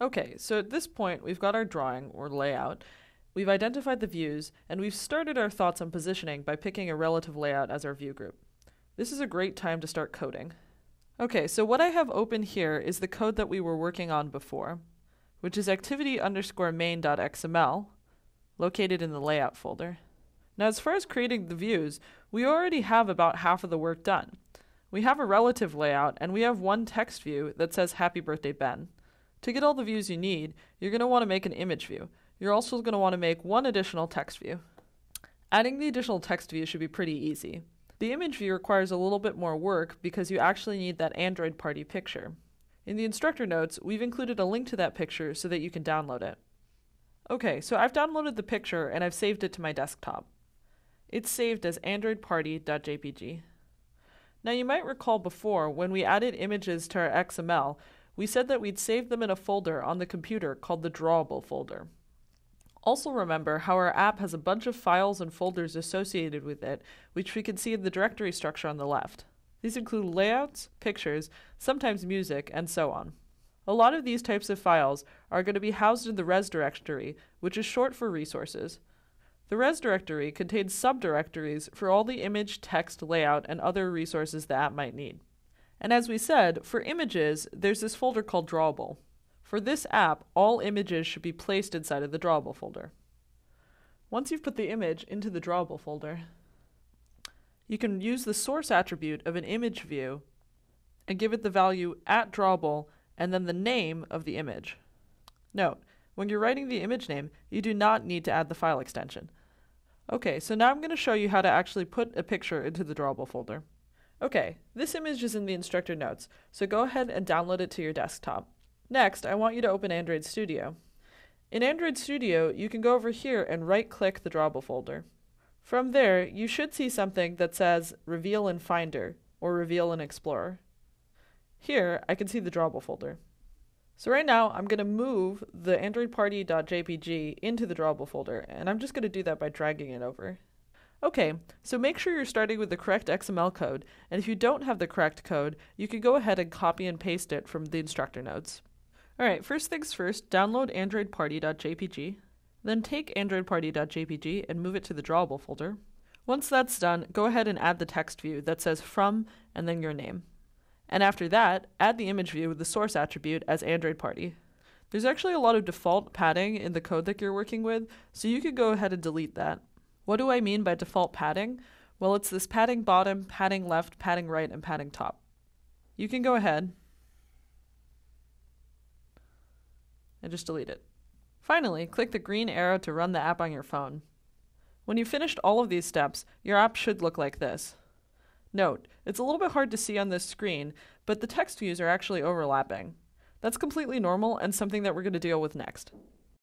Okay, so at this point, we've got our drawing or layout, we've identified the views, and we've started our thoughts on positioning by picking a relative layout as our view group. This is a great time to start coding. Okay, so what I have open here is the code that we were working on before, which is activity underscore main.xml, located in the layout folder. Now, as far as creating the views, we already have about half of the work done. We have a relative layout, and we have one text view that says Happy Birthday Ben. To get all the views you need, you're going to want to make an image view. You're also going to want to make one additional text view. Adding the additional text view should be pretty easy. The image view requires a little bit more work because you actually need that Android party picture. In the instructor notes, we've included a link to that picture so that you can download it. Okay, so I've downloaded the picture and I've saved it to my desktop. It's saved as androidparty.jpg. Now you might recall before, when we added images to our XML, we said that we'd save them in a folder on the computer called the drawable folder. Also remember how our app has a bunch of files and folders associated with it, which we can see in the directory structure on the left. These include layouts, pictures, sometimes music, and so on. A lot of these types of files are going to be housed in the res directory, which is short for resources, the res directory contains subdirectories for all the image, text, layout, and other resources the app might need. And as we said, for images, there's this folder called Drawable. For this app, all images should be placed inside of the Drawable folder. Once you've put the image into the Drawable folder, you can use the source attribute of an image view and give it the value at drawable and then the name of the image. Note, when you're writing the image name, you do not need to add the file extension. Okay, so now I'm going to show you how to actually put a picture into the drawable folder. Okay, this image is in the instructor notes, so go ahead and download it to your desktop. Next, I want you to open Android Studio. In Android Studio, you can go over here and right-click the drawable folder. From there, you should see something that says Reveal in Finder or Reveal in Explorer. Here, I can see the drawable folder. So right now, I'm going to move the androidparty.jpg into the drawable folder, and I'm just going to do that by dragging it over. Okay, so make sure you're starting with the correct XML code, and if you don't have the correct code, you can go ahead and copy and paste it from the instructor notes. Alright, first things first, download androidparty.jpg, then take androidparty.jpg and move it to the drawable folder. Once that's done, go ahead and add the text view that says from and then your name. And after that, add the image view with the source attribute as Android Party. There's actually a lot of default padding in the code that you're working with, so you could go ahead and delete that. What do I mean by default padding? Well, it's this padding bottom, padding left, padding right, and padding top. You can go ahead and just delete it. Finally, click the green arrow to run the app on your phone. When you've finished all of these steps, your app should look like this. Note, it's a little bit hard to see on this screen, but the text views are actually overlapping. That's completely normal and something that we're going to deal with next.